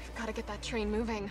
We've got to get that train moving.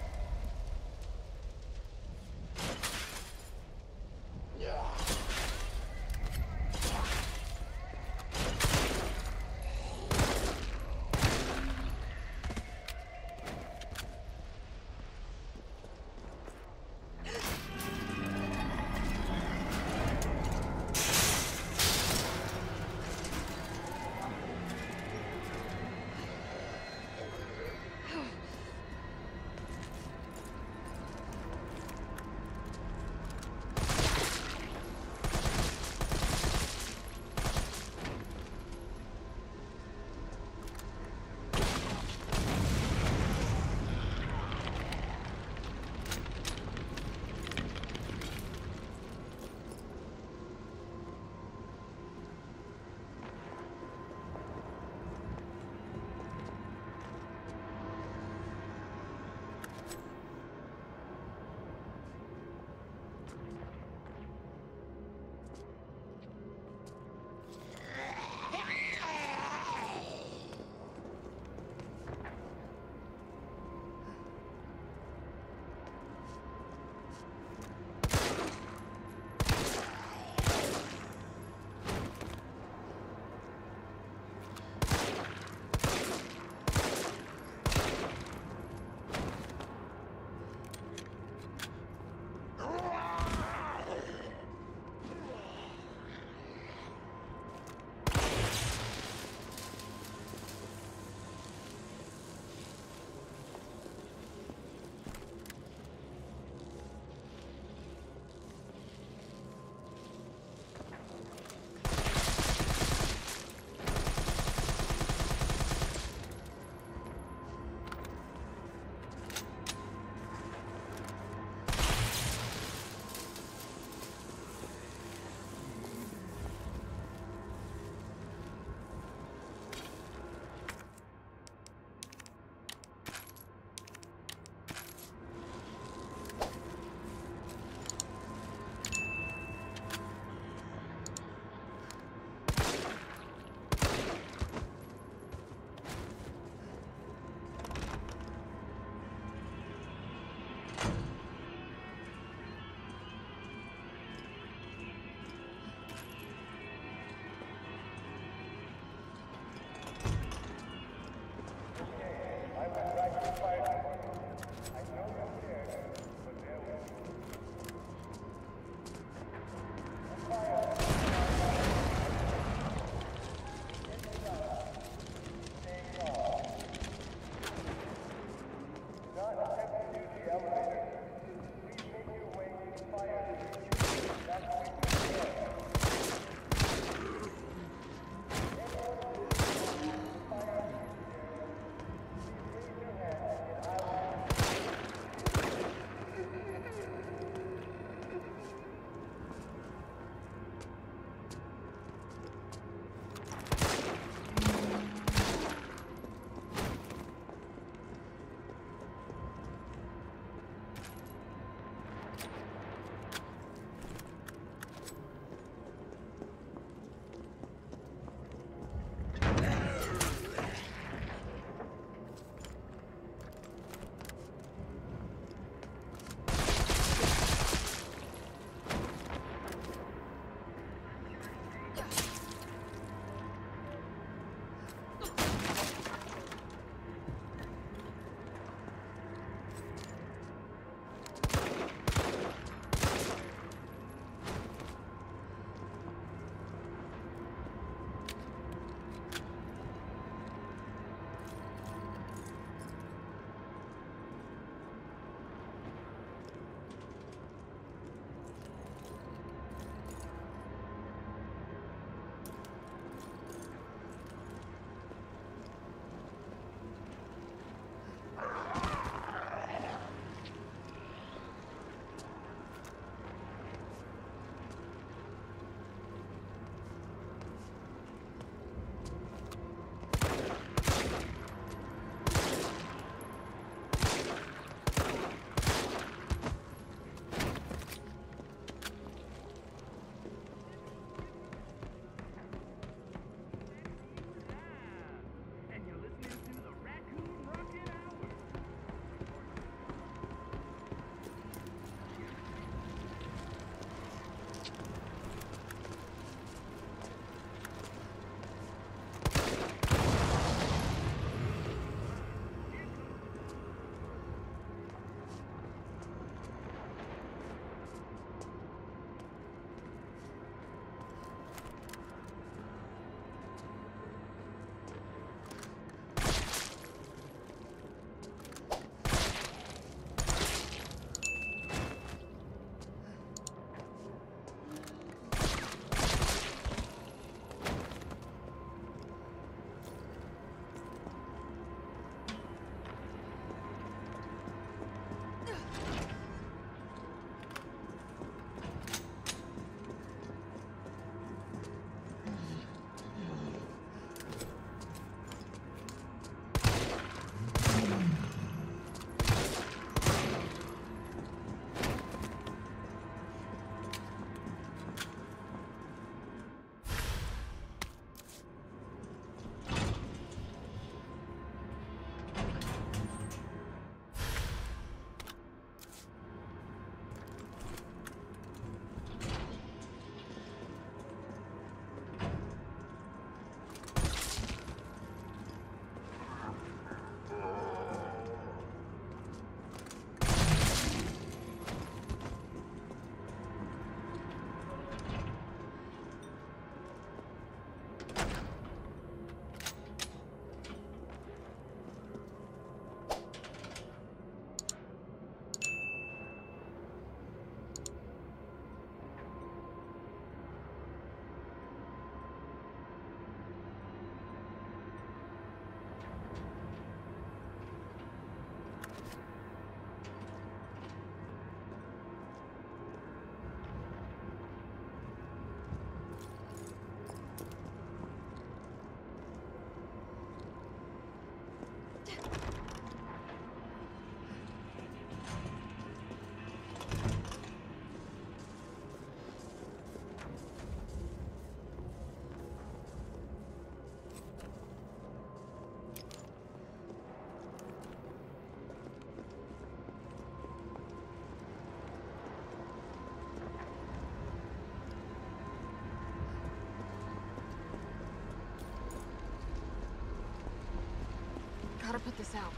Gotta put this out.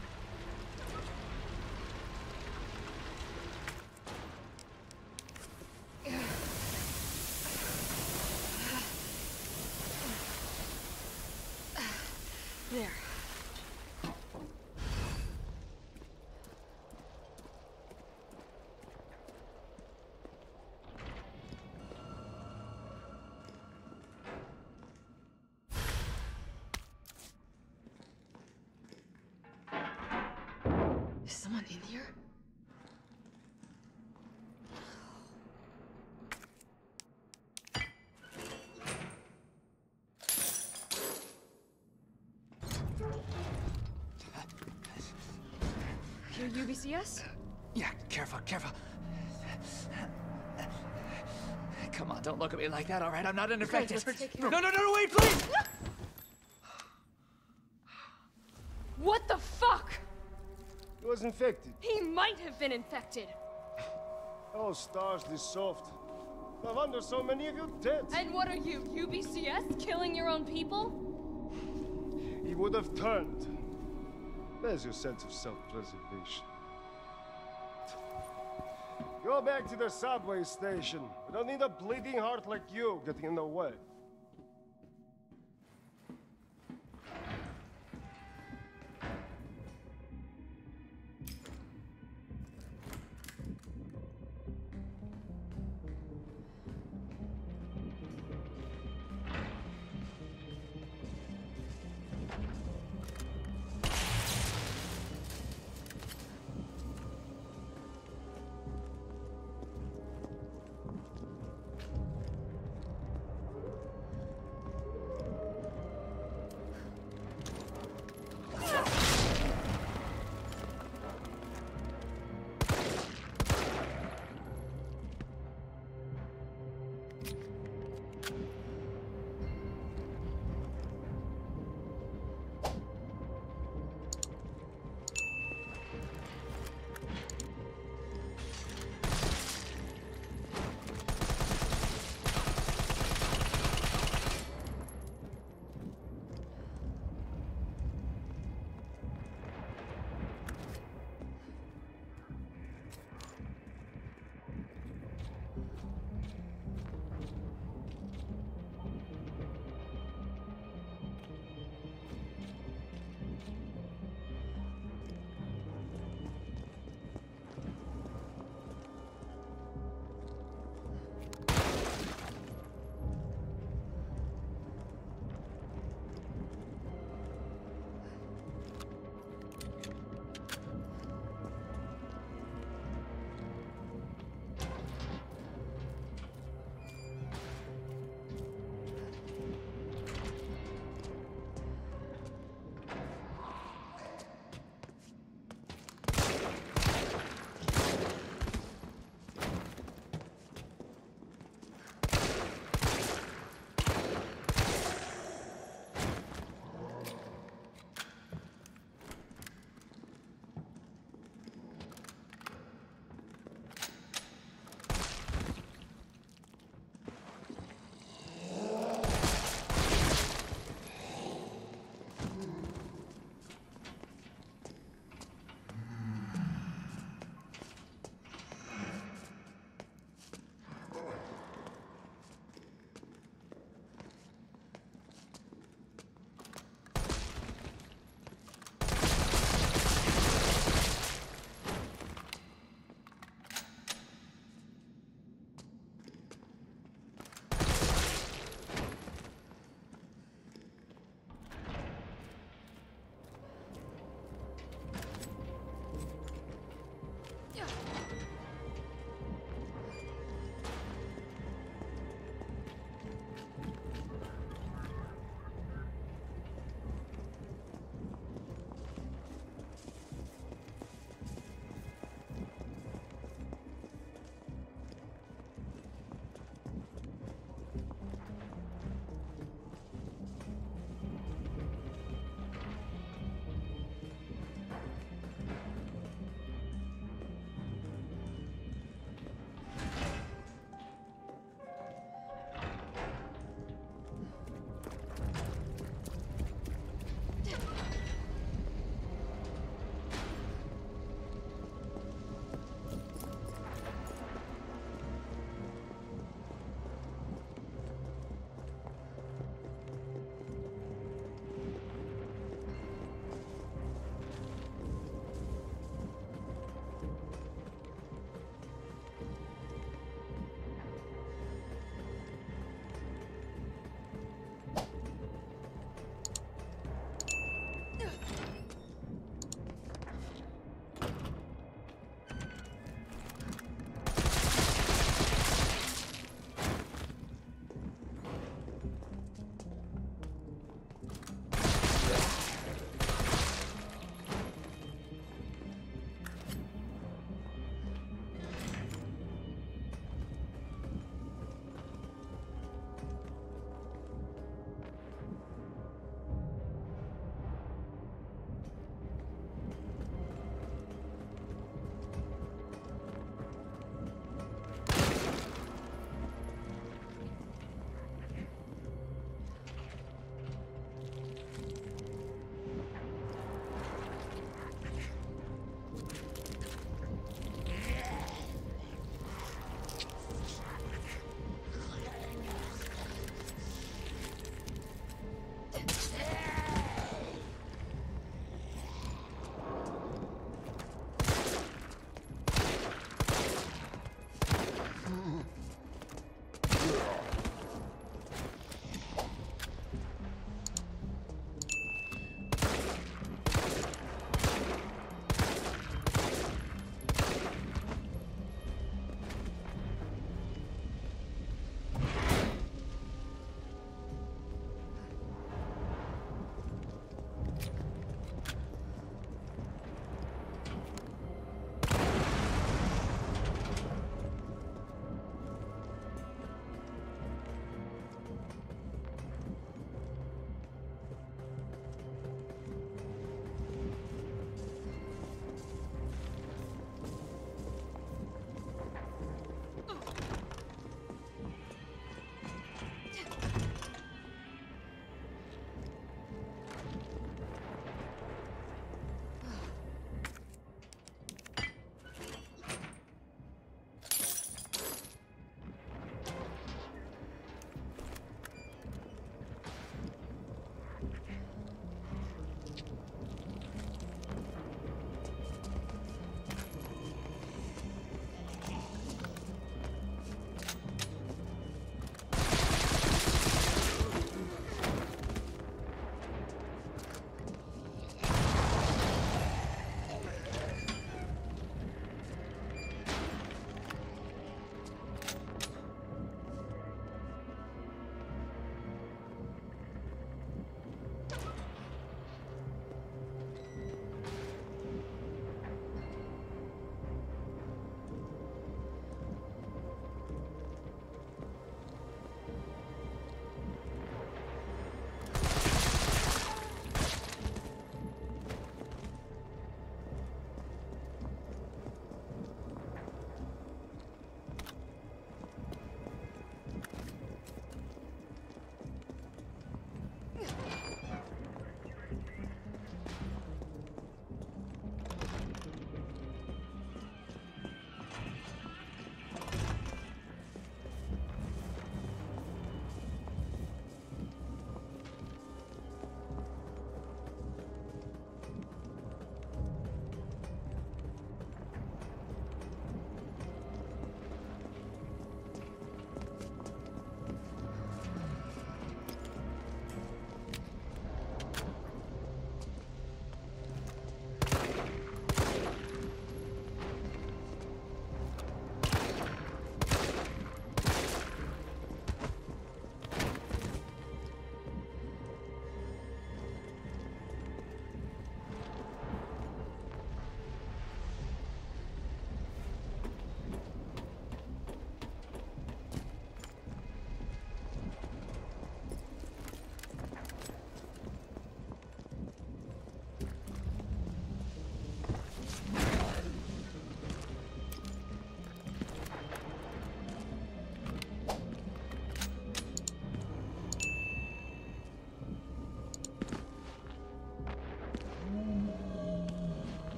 There. Is someone in here? You're UBCS? Yeah, careful, careful. Come on, don't look at me like that, all right? I'm not unaffected. let's No, no, no, no, wait, please! What the fuck? He was infected. He might have been infected. Oh, S.T.A.R.S., this soft. No wonder so many of you dead. And what are you, UBCS? Killing your own people? He would have turned. There's your sense of self-preservation. Go back to the subway station. We don't need a bleeding heart like you getting in the way.